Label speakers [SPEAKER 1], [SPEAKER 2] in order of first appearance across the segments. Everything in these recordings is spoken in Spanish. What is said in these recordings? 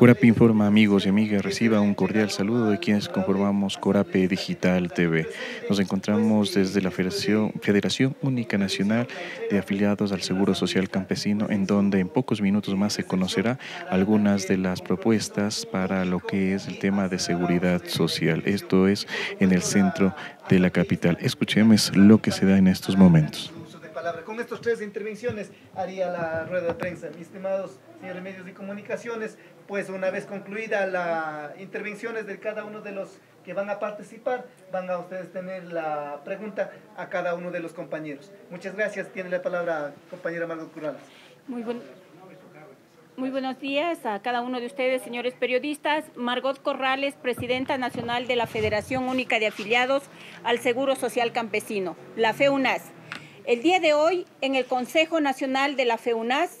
[SPEAKER 1] Corape informa amigos y amigas, reciba un cordial saludo de quienes conformamos Corape Digital TV. Nos encontramos desde la Federación, Federación Única Nacional de Afiliados al Seguro Social Campesino, en donde en pocos minutos más se conocerá algunas de las propuestas para lo que es el tema de seguridad social. Esto es en el centro de la capital. Escuchemos lo que se da en estos momentos.
[SPEAKER 2] Con estas tres intervenciones haría la rueda de prensa. Mis estimados señores medios de comunicaciones, pues una vez concluida las intervenciones de cada uno de los que van a participar, van a ustedes tener la pregunta a cada uno de los compañeros. Muchas gracias. Tiene la palabra compañera Margot Curralas.
[SPEAKER 3] Muy Muy buenos días a cada uno de ustedes, señores periodistas. Margot Corrales, presidenta nacional de la Federación Única de Afiliados al Seguro Social Campesino, la FEUNAS. El día de hoy, en el Consejo Nacional de la FEUNAS,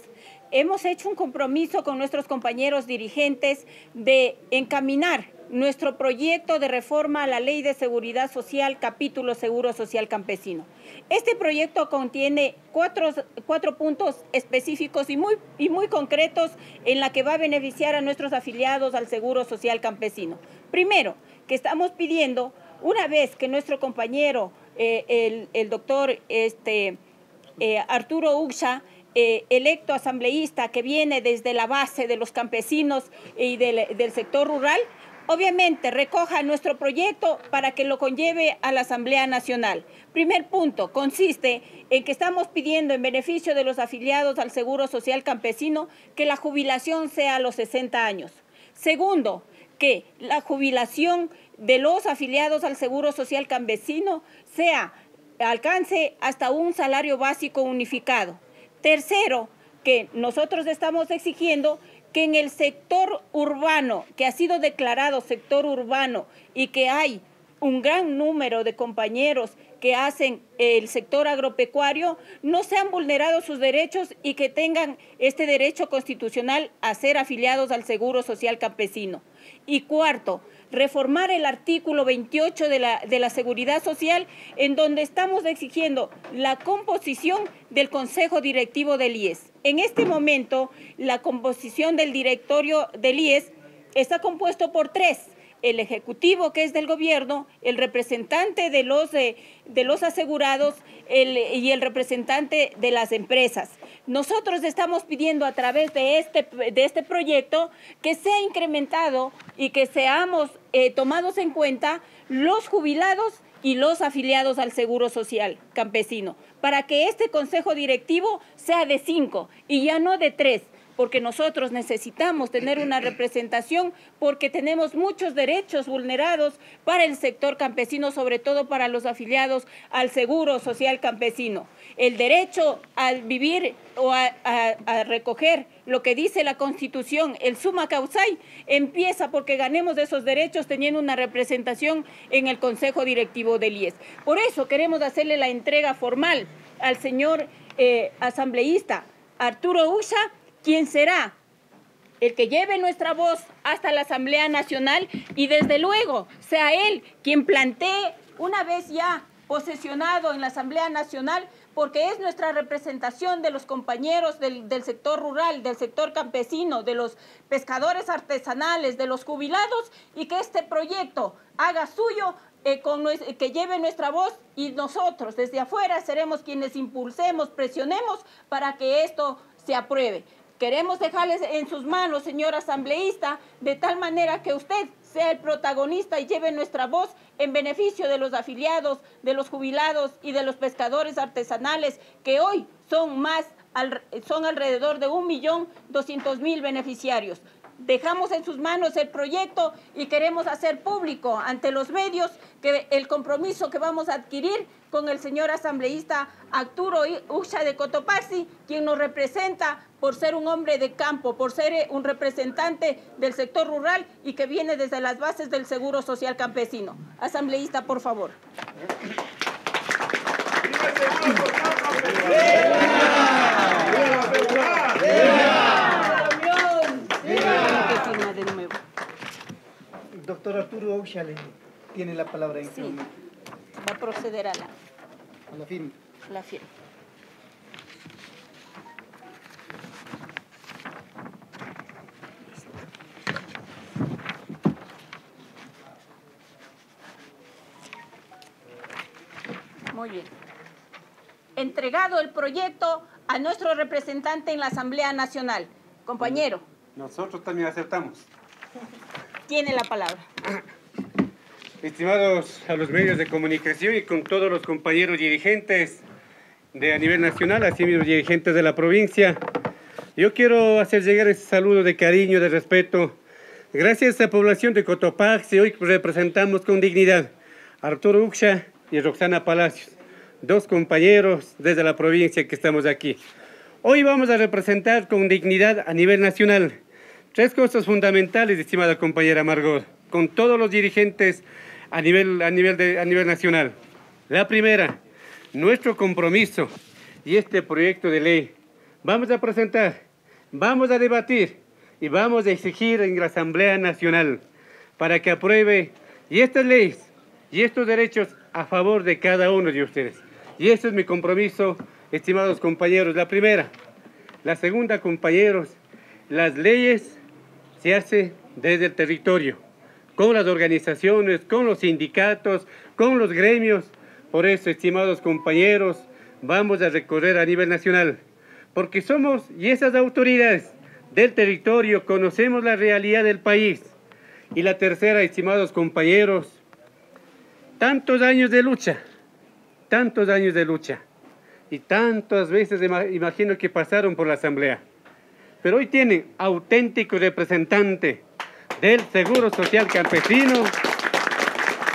[SPEAKER 3] hemos hecho un compromiso con nuestros compañeros dirigentes de encaminar nuestro proyecto de reforma a la Ley de Seguridad Social, capítulo Seguro Social Campesino. Este proyecto contiene cuatro, cuatro, puntos específicos y muy, y muy concretos en la que va a beneficiar a nuestros afiliados al Seguro Social Campesino. Primero, que estamos pidiendo, una vez que nuestro compañero eh, el, doctor este, eh, Arturo Uxa, eh, electo asambleísta que viene desde la base de los campesinos y del, del sector rural, obviamente recoja nuestro proyecto para que lo conlleve a la Asamblea Nacional. Primer punto, consiste en que estamos pidiendo en beneficio de los afiliados al Seguro Social Campesino que la jubilación sea a los 60 años. Segundo, que la jubilación de los afiliados al Seguro Social Campesino sea alcance hasta un salario básico unificado. Tercero, que nosotros estamos exigiendo que en el sector urbano, que ha sido declarado sector urbano y que hay un gran número de compañeros que hacen el sector agropecuario, no sean vulnerados sus derechos y que tengan este derecho constitucional a ser afiliados al Seguro Social Campesino. Y cuarto, reformar el artículo 28 de la, de la Seguridad Social, en donde estamos exigiendo la composición del Consejo Directivo del IES. En este momento, la composición del directorio del IES está compuesto por tres el ejecutivo que es del gobierno, el representante de los, de, los asegurados y el representante de las empresas. Nosotros estamos pidiendo a través de este, de este proyecto que sea incrementado y que seamos eh, tomados en cuenta los jubilados y los afiliados al Seguro Social Campesino, para que este consejo directivo sea de cinco y ya no de tres porque nosotros necesitamos tener una representación porque tenemos muchos derechos vulnerados para el sector campesino, sobre todo para los afiliados al Seguro Social Campesino. El derecho a vivir o a, recoger lo que dice la Constitución, el suma causai, empieza porque ganemos esos derechos teniendo una representación en el Consejo Directivo del IES. Por eso queremos hacerle la entrega formal al señor eh, asambleísta Arturo Usa ¿Quién será el que lleve nuestra voz hasta la Asamblea Nacional y desde luego sea él quien plantee una vez ya posesionado en la Asamblea Nacional, porque es nuestra representación de los compañeros del, sector rural, del sector campesino, de los pescadores artesanales, de los jubilados, y que este proyecto haga suyo, eh, que lleve nuestra voz y nosotros desde afuera seremos quienes impulsemos, presionemos para que esto se apruebe. Queremos dejarles en sus manos, señor asambleísta, de tal manera que usted sea el protagonista y lleve nuestra voz en beneficio de los afiliados, de los jubilados y de los pescadores artesanales que hoy son más, son alrededor de un millón doscientos mil beneficiarios. Dejamos en sus manos el proyecto y queremos hacer público ante los medios que el compromiso que vamos a adquirir con el señor asambleísta Arturo Ucha de Cotopaxi, quien nos representa por ser un hombre de campo, por ser eh, un representante del sector rural y que viene desde las bases del Seguro Social Campesino. Asambleísta, por favor.
[SPEAKER 2] Doctor Arturo Auchale tiene la palabra en
[SPEAKER 3] sí. Va a proceder a la,
[SPEAKER 2] a la firma.
[SPEAKER 3] La firma. Muy bien. El proyecto a nuestro representante en la Asamblea Nacional. Compañero.
[SPEAKER 4] Nosotros también aceptamos.
[SPEAKER 3] Tiene la palabra.
[SPEAKER 4] Estimados a los medios de comunicación y con todos los compañeros dirigentes de a nivel nacional, así mismo dirigentes de la provincia, yo quiero hacer llegar ese saludo de cariño, de respeto. Gracias a la población de Cotopaxi, hoy representamos con dignidad a Arturo Uxa y Roxana Palacios, dos compañeros desde la provincia que estamos aquí. Hoy vamos a representar con dignidad a nivel nacional tres cosas fundamentales, estimada compañera Margot, con todos los dirigentes a nivel, a nivel, de, a nivel nacional. La primera, nuestro compromiso y este proyecto de ley. Vamos a presentar, vamos a debatir y vamos a exigir en la Asamblea Nacional para que apruebe y estas leyes y estos derechos a favor de cada uno de ustedes. Y este es mi compromiso, estimados compañeros. La primera. La segunda, compañeros, las leyes se hacen desde el territorio con las organizaciones, con los sindicatos, con los gremios. Por eso, estimados compañeros, vamos a recorrer a nivel nacional, porque somos, y esas autoridades del territorio, conocemos la realidad del país. Y la tercera, estimados compañeros, tantos años de lucha, tantos años de lucha, y tantas veces imagino que pasaron por la Asamblea. Pero hoy tienen auténtico representante del Seguro Social Campesino,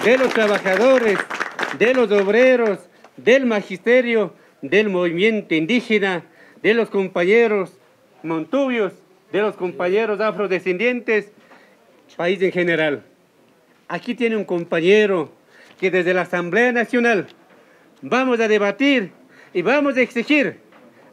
[SPEAKER 4] de los trabajadores, de los obreros, del magisterio, del movimiento indígena, de los compañeros montubios, de los compañeros afrodescendientes, país en general. Aquí tiene un compañero que desde la Asamblea Nacional vamos a debatir y vamos a exigir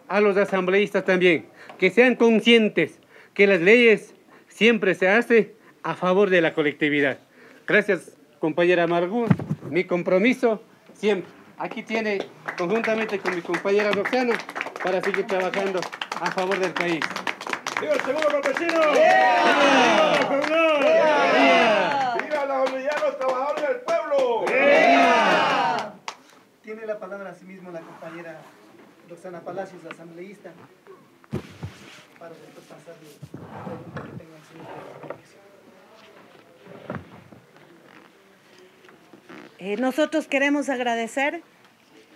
[SPEAKER 4] a los asambleístas también que sean conscientes que las leyes siempre se hacen a favor de la colectividad. Gracias, compañera Margot. Mi compromiso siempre. Aquí tiene, conjuntamente con mi compañera Roxana, para seguir trabajando a favor del país.
[SPEAKER 5] ¡Viva el seguro campesino! ¡Viva! ¡Viva! ¡Viva la unidad de los trabajadores del pueblo!
[SPEAKER 2] La palabra asimismo la compañera Roxana Palacios, asambleísta, para después pasar de que tengan
[SPEAKER 6] Eh, nosotros queremos agradecer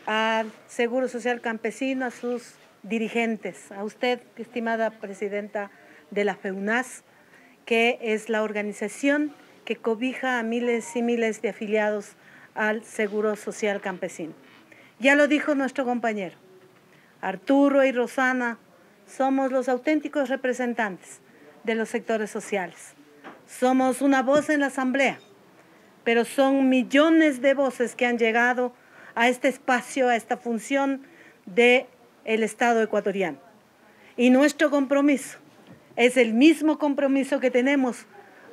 [SPEAKER 6] al Seguro Social Campesino, a sus dirigentes, a usted, estimada presidenta de la FEUNAS, que es la organización que cobija a miles y miles de afiliados al Seguro Social Campesino. Ya lo dijo nuestro compañero, Arturo y Rosana somos los auténticos representantes de los sectores sociales. Somos una voz en la Asamblea pero son millones de voces que han llegado a este espacio, a esta función del el Estado ecuatoriano. Y nuestro compromiso es el mismo compromiso que tenemos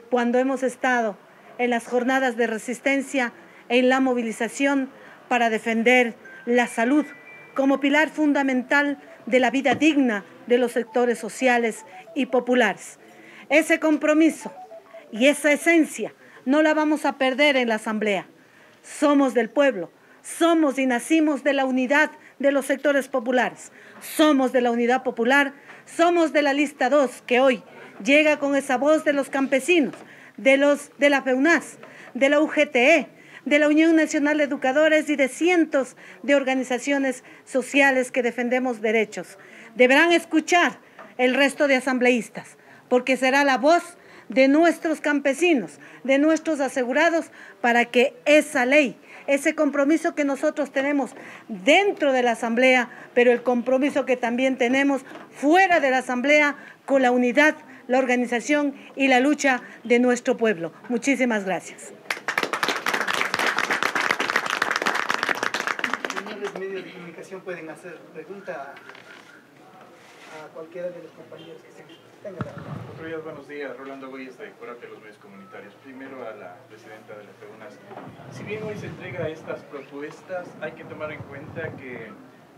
[SPEAKER 6] cuando hemos estado en las jornadas de resistencia, en la movilización para defender la salud como pilar fundamental de la vida digna de los sectores sociales y populares. Ese compromiso y esa esencia no la vamos a perder en la Asamblea. Somos del pueblo, somos y nacimos de la unidad de los sectores populares, somos de la unidad popular, somos de la lista 2 que hoy llega con esa voz de los campesinos, de, los, de la FEUNAS, de la UGTE, de la Unión Nacional de Educadores y de cientos de organizaciones sociales que defendemos derechos. Deberán escuchar el resto de asambleístas, porque será la voz de nuestros campesinos, de nuestros asegurados, para que esa ley, ese compromiso que nosotros tenemos dentro de la Asamblea, pero el compromiso que también tenemos fuera de la Asamblea con la unidad, la organización y la lucha de nuestro pueblo. Muchísimas gracias.
[SPEAKER 2] Señores de pueden hacer preguntas a cualquiera de los compañeros que se
[SPEAKER 1] otro día, buenos días. Rolando Goyes de Corate los Medios Comunitarios. Primero a la presidenta de la FEUNAS. Si bien hoy se entrega estas propuestas, hay que tomar en cuenta que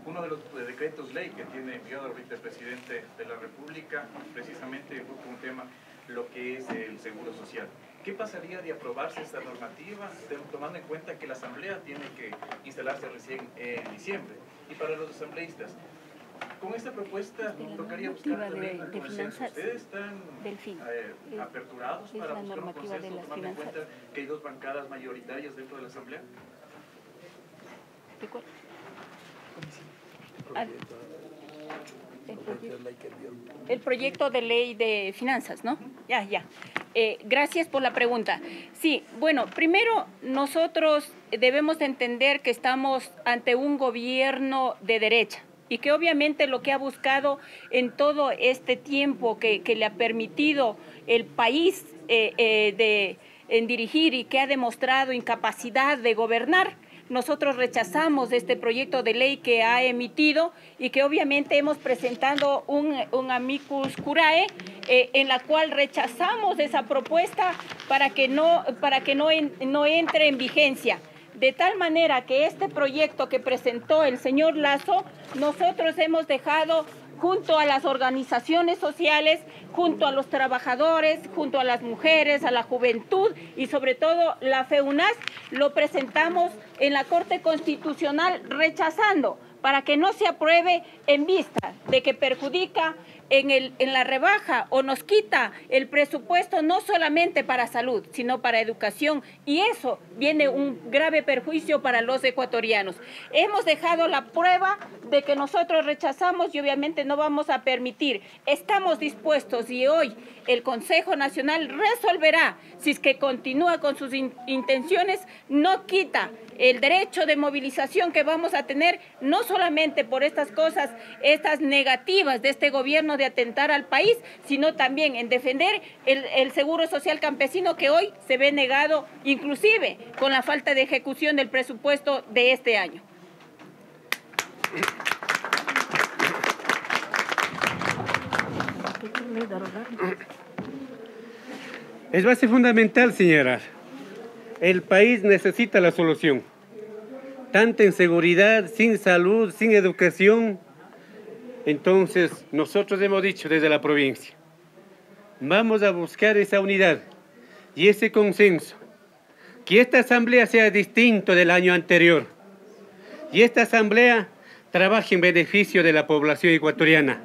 [SPEAKER 1] uno de los decretos ley que tiene enviado el vicepresidente de la República precisamente busca un tema, lo que es el seguro social.
[SPEAKER 7] ¿Qué pasaría de aprobarse esta normativa, tomando en cuenta que la Asamblea tiene que instalarse recién en diciembre? Y para los asambleístas, con esta propuesta tocaría buscar también de, consenso. ¿Ustedes están eh, aperturados para buscar un consenso, tomando en cuenta que hay dos bancadas mayoritarias dentro de la Asamblea? ¿De cuál?
[SPEAKER 3] El proyecto de ley de finanzas, ¿no? Ya, ya. Eh, gracias por la pregunta. Sí, bueno, primero nosotros debemos entender que estamos ante un gobierno de derecha y que obviamente lo que ha buscado en todo este tiempo que, le ha permitido el país eh, eh, de, en dirigir y que ha demostrado incapacidad de gobernar, nosotros rechazamos este proyecto de ley que ha emitido y que obviamente hemos presentado un, amicus curae eh, en la cual rechazamos esa propuesta para que no, para que no, no entre en vigencia. De tal manera que este proyecto que presentó el señor Lazo, nosotros hemos dejado junto a las organizaciones sociales, junto a los trabajadores, junto a las mujeres, a la juventud y sobre todo la FEUNAS, lo presentamos en la Corte Constitucional rechazando para que no se apruebe en vista de que perjudica en, el, en la rebaja o nos quita el presupuesto no solamente para salud, sino para educación y eso viene un grave perjuicio para los ecuatorianos. Hemos dejado la prueba de que nosotros rechazamos y obviamente no vamos a permitir. Estamos dispuestos y hoy el Consejo Nacional resolverá si es que continúa con sus intenciones, no quita el derecho de movilización que vamos a tener, no solamente por estas cosas, estas negativas de este gobierno de atentar al país, sino también en defender el, seguro social campesino que hoy se ve negado, inclusive con la falta de ejecución del presupuesto de este año.
[SPEAKER 4] Es base fundamental, señora. El país necesita la solución. Tanta inseguridad, sin salud, sin educación. Entonces, nosotros hemos dicho desde la provincia, vamos a buscar esa unidad y ese consenso. Que esta asamblea sea distinto del año anterior. Y esta asamblea trabaje en beneficio de la población ecuatoriana,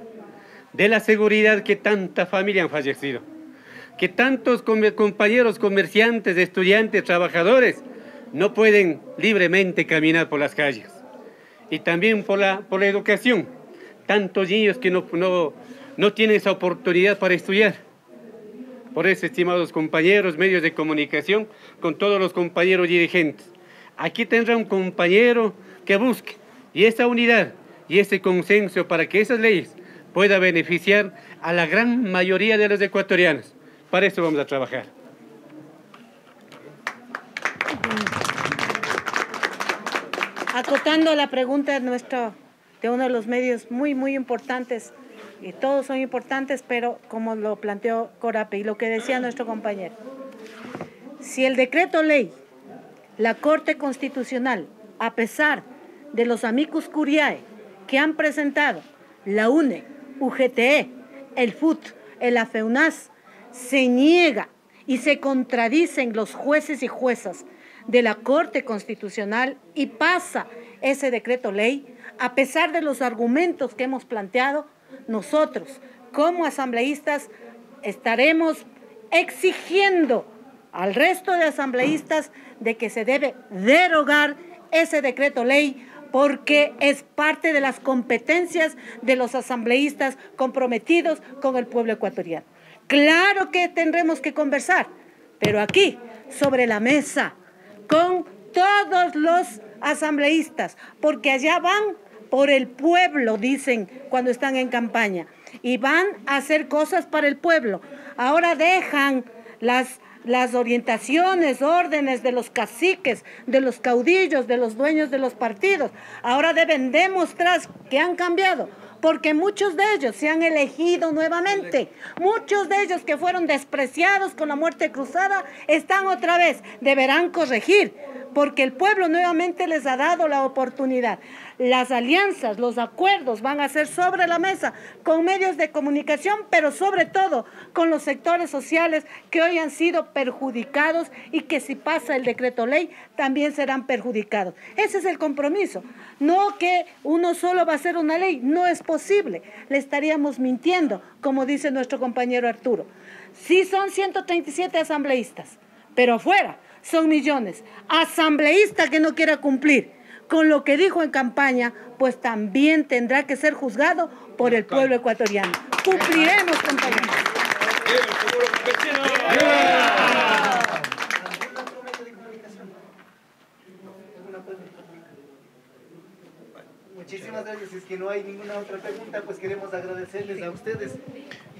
[SPEAKER 4] de la seguridad que tanta familia han fallecido que tantos compañeros comerciantes, estudiantes, trabajadores no pueden libremente caminar por las calles. Y también por la, por la educación. Tantos niños que no, no, no tienen esa oportunidad para estudiar. Por eso, estimados compañeros, medios de comunicación, con todos los compañeros dirigentes, aquí tendrá un compañero que busque y esa unidad y ese consenso para que esas leyes puedan beneficiar a la gran mayoría de los ecuatorianos. Para eso vamos a trabajar.
[SPEAKER 6] Acotando la pregunta de, nuestro, de uno de los medios muy, muy importantes, y todos son importantes, pero como lo planteó Corape y lo que decía nuestro compañero, si el decreto ley, la Corte Constitucional, a pesar de los amicus curiae que han presentado la UNE, UGTE, el FUT, el AFEUNAS, se niega y se contradicen los jueces y juezas de la Corte Constitucional y pasa ese decreto ley, a pesar de los argumentos que hemos planteado, nosotros como asambleístas estaremos exigiendo al resto de asambleístas de que se debe derogar ese decreto ley porque es parte de las competencias de los asambleístas comprometidos con el pueblo ecuatoriano. Claro que tendremos que conversar, pero aquí, sobre la mesa, con todos los asambleístas, porque allá van por el pueblo, dicen cuando están en campaña, y van a hacer cosas para el pueblo. Ahora dejan las, las orientaciones, órdenes de los caciques, de los caudillos, de los dueños de los partidos. Ahora deben demostrar que han cambiado porque muchos de ellos se han elegido nuevamente. Muchos de ellos que fueron despreciados con la muerte cruzada están otra vez. Deberán corregir, porque el pueblo nuevamente les ha dado la oportunidad. Las alianzas, los acuerdos van a ser sobre la mesa con medios de comunicación, pero sobre todo con los sectores sociales que hoy han sido perjudicados y que si pasa el decreto ley también serán perjudicados. Ese es el compromiso. No que uno solo va a hacer una ley, no es posible. Le estaríamos mintiendo, como dice nuestro compañero Arturo. Sí son 137 asambleístas, pero afuera son millones. Asambleísta que no quiera cumplir con lo que dijo en campaña, pues también tendrá que ser juzgado por el pueblo ecuatoriano. Cumpliremos, compañeros.
[SPEAKER 2] Muchísimas gracias. Es que no hay ninguna otra pregunta, pues queremos agradecerles a ustedes.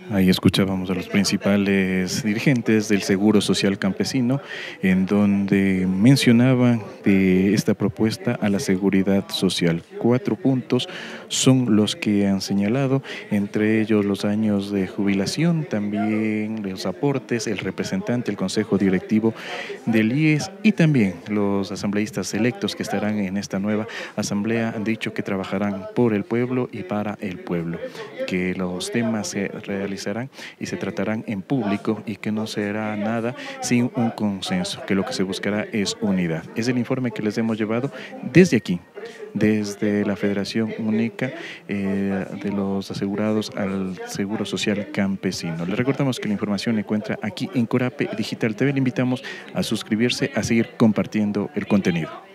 [SPEAKER 1] Ahí escuchábamos a los principales dirigentes del Seguro Social Campesino, en donde mencionaban de esta propuesta a la seguridad social. Cuatro puntos son los que han señalado, entre ellos los años de jubilación, también los aportes, el representante, el consejo directivo del IES y también los asambleístas electos que estarán en esta nueva asamblea han dicho que trabajarán por el pueblo y para el pueblo, que los temas se realizarán y se tratarán en público y que no será nada sin un consenso, que lo que se buscará es unidad. Es el informe que les hemos llevado desde aquí, desde la Federación Única eh, de los Asegurados al Seguro Social Campesino. Le recordamos que la información encuentra aquí en Corape Digital TV. Le invitamos a suscribirse, a seguir compartiendo el contenido.